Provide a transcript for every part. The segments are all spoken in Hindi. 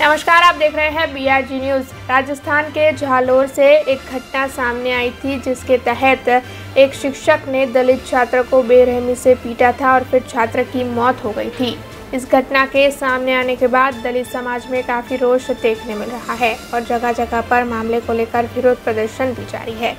नमस्कार, आप देख रहे हैं बीआरजी न्यूज़ राजस्थान के झालोर से एक घटना सामने आई थी, जिसके तहत एक शिक्षक ने दलित छात्र को बेरहमी से पीटा था और फिर छात्र की मौत हो गई थी। इस घटना के सामने आने के बाद दलित समाज में काफ़ी रोष देखने मिल रहा है और जगह जगह पर मामले को लेकर विरोध प्रदर्शन भी जारी है।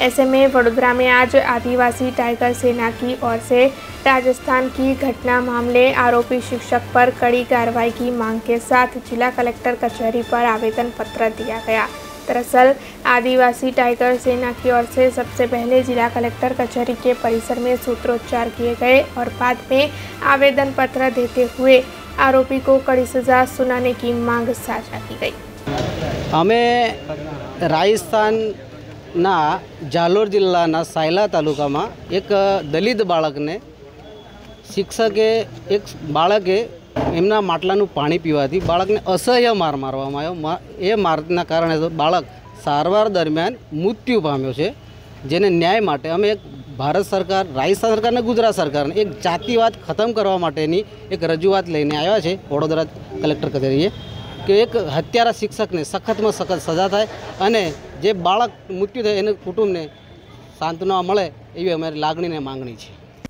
ऐसे में वडोदरा में आज आदिवासी टाइगर सेना की ओर से राजस्थान की घटना मामले आरोपी शिक्षक पर कड़ी कार्रवाई की मांग के साथ जिला कलेक्टर कचहरी पर आवेदन पत्र दिया गया दरअसल आदिवासी टाइगर सेना की ओर से सबसे पहले जिला कलेक्टर कचहरी के परिसर में सूत्रोच्चार किए गए और बाद में आवेदन पत्र देते हुए आरोपी को कड़ी सजा सुनाने की मांग साझा की गई અમે રાજસ્થાનના જાલોર જિલ્લાના સાયલા તાલુકામાં એક દલિત બાળકને શિક્ષકે એક બાળકે એમના માટલાનું પાણી પીવાથી બાળકને અસહ્ય માર મારવામાં આવ્યો મા- એ મારના કારણે તો બાળક સારવાર દરમિયાન મૃત્યુ પામ્યો છે જેને ન્યાય માટે અમે એક ભારત સરકાર રાજસ્થાન સરકાર અને ગુજરાત સરકારને એક જાતિવાદ ખતમ કરવા માટેની એક રજૂઆત લઈને આવ્યા છે વડોદરા કલેક્ટર કચેરીએ કે એક હત્યારા શિક્ષકને સખતમાં સખત સજા થાય અને જે બાળક મૃત્યુ થાય એને કુટુંબને સાંત્વના મળે એવી અમારી લાગણીને માંગણી છે